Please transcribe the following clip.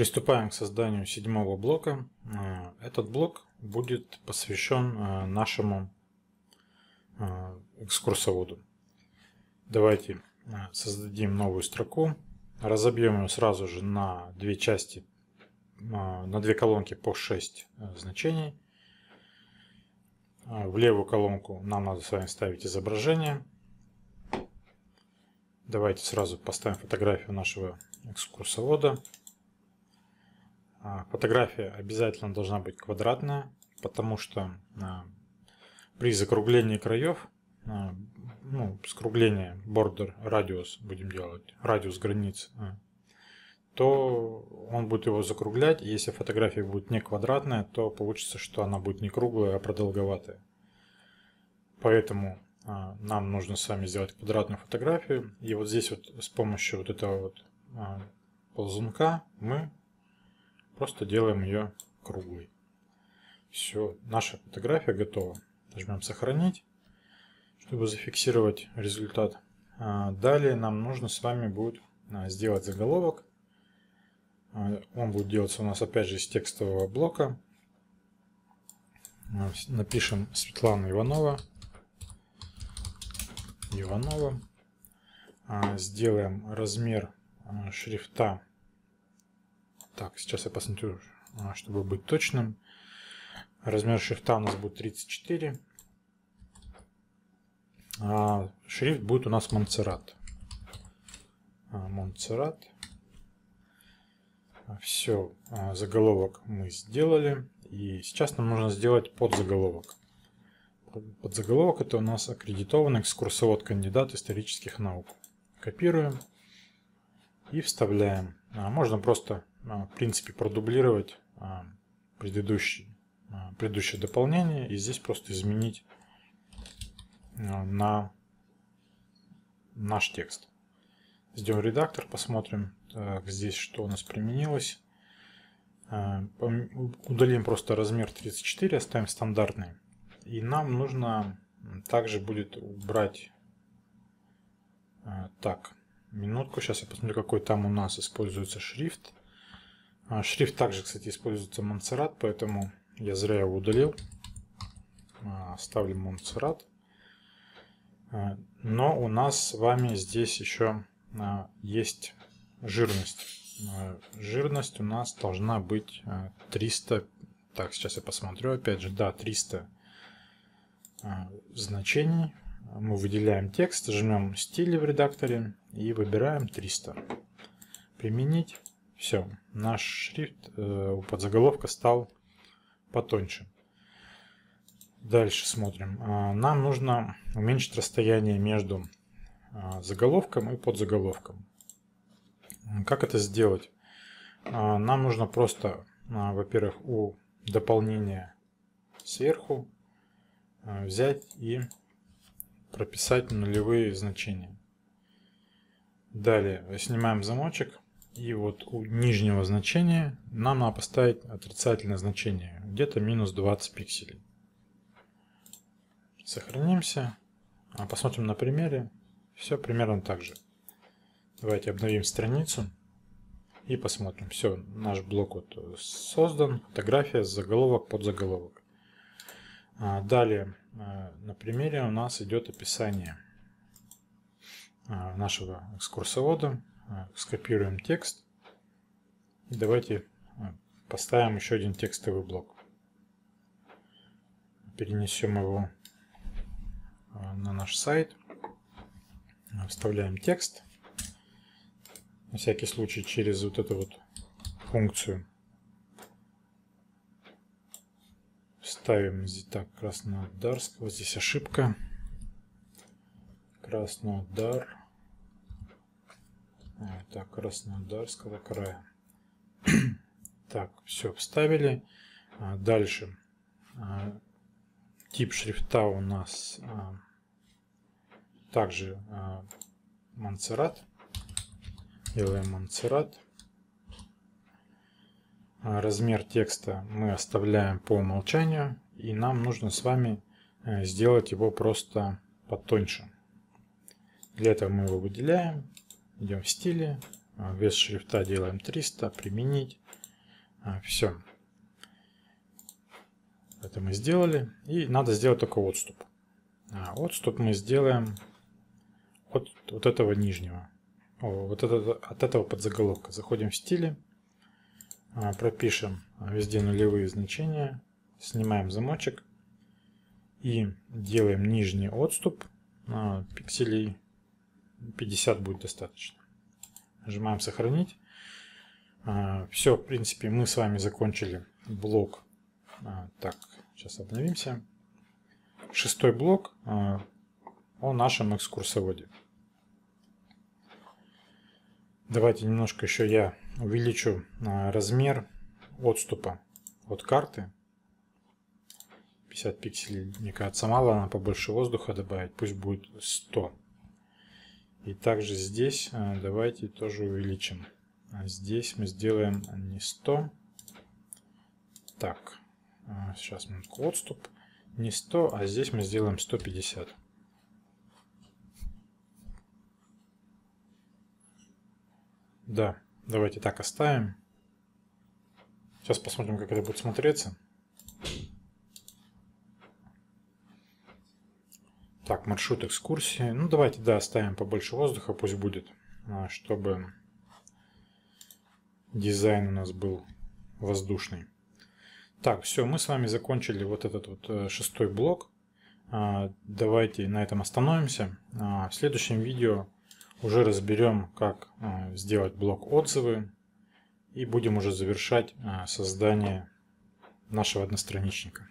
Приступаем к созданию седьмого блока. Этот блок будет посвящен нашему экскурсоводу. Давайте создадим новую строку, разобьем ее сразу же на две части, на две колонки по 6 значений. В левую колонку нам надо с вами ставить изображение. Давайте сразу поставим фотографию нашего экскурсовода. Фотография обязательно должна быть квадратная, потому что при закруглении краев, ну, скругление, border, радиус будем делать, радиус границ, то он будет его закруглять. Если фотография будет не квадратная, то получится, что она будет не круглая, а продолговатая. Поэтому а, нам нужно с вами сделать квадратную фотографию. И вот здесь вот с помощью вот этого вот а, ползунка мы просто делаем ее круглой. Все, наша фотография готова. Нажмем сохранить, чтобы зафиксировать результат. А, далее нам нужно с вами будет а, сделать заголовок. А, он будет делаться у нас опять же из текстового блока. Напишем Светлана Иванова. Иванова. Сделаем размер шрифта. Так, сейчас я посмотрю, чтобы быть точным. Размер шрифта у нас будет 34. А шрифт будет у нас Монсеррат. Монсеррат. Все, а, заголовок мы сделали. И сейчас нам нужно сделать подзаголовок. Подзаголовок это у нас аккредитованный экскурсовод кандидат исторических наук. Копируем и вставляем. А, можно просто, в принципе, продублировать предыдущий а, предыдущее дополнение и здесь просто изменить а, на наш текст. Сделаем редактор, посмотрим так, здесь, что у нас применилось. А, удалим просто размер 34, оставим стандартный. И нам нужно также будет убрать... Так, минутку, сейчас я посмотрю, какой там у нас используется шрифт. Шрифт также, кстати, используется Монсеррат, поэтому я зря его удалил. А, ставим Монсеррат. А, но у нас с вами здесь еще а, есть жирность. Жирность у нас должна быть 300. Так, сейчас я посмотрю опять же. Да, 300 значений. Мы выделяем текст, жмем стили в редакторе и выбираем 300. Применить. Все, наш шрифт э, у подзаголовка стал потоньше. Дальше смотрим. А, нам нужно уменьшить расстояние между а, заголовком и подзаголовком. Как это сделать? А, нам нужно просто, во-первых, у дополнения сверху взять и прописать нулевые значения. Далее снимаем замочек и вот у нижнего значения нам надо поставить отрицательное значение, где-то минус 20 пикселей. Сохранимся, а посмотрим на примере. Все примерно так же. Давайте обновим страницу и посмотрим. Все, наш блок вот создан, фотография, заголовок, подзаголовок. А далее а, на примере у нас идет описание нашего экскурсовода. А, скопируем текст. Давайте а, поставим еще один текстовый блок. Перенесем его а, на наш сайт. Вставляем текст. На всякий случай через вот эту вот функцию. Ставим здесь так Краснодарского. Здесь ошибка. Краснодар. Так, Краснодарского края. так, все, вставили. А, дальше. А, тип шрифта у нас а, также Монсеррат. Делаем Монсеррат. Размер текста мы оставляем по умолчанию. И нам нужно с вами э, сделать его просто потоньше. Для этого мы его выделяем Идем в стиле, Вес шрифта делаем 300. Применить. Все. Это мы сделали. И надо сделать только отступ. Отступ мы сделаем от вот этого нижнего. Вот это, от этого подзаголовка. Заходим в стили. Пропишем везде нулевые значения. Снимаем замочек. И делаем нижний отступ пикселей 50 будет достаточно. Нажимаем сохранить. А, Все, в принципе, мы с вами закончили блок. А, так, сейчас обновимся. Шестой блок а, о нашем экскурсоводе. Давайте немножко еще я увеличу размер отступа от карты. 50 пикселей, мне кажется, мало, надо побольше воздуха добавить, пусть будет 100. И также здесь а, давайте тоже увеличим. А здесь мы сделаем не 100. Так, а, сейчас мы отступ. Не 100, а здесь мы сделаем 150. Да, давайте так оставим. Сейчас посмотрим, как это будет смотреться. Так, маршрут экскурсии. Ну, давайте, да, оставим побольше воздуха, пусть будет, а, чтобы дизайн у нас был воздушный. Так, все, мы с вами закончили вот этот вот э, шестой блок. А, давайте на этом остановимся. А, в следующем видео уже разберем, как сделать блок отзывы и будем уже завершать создание нашего одностраничника.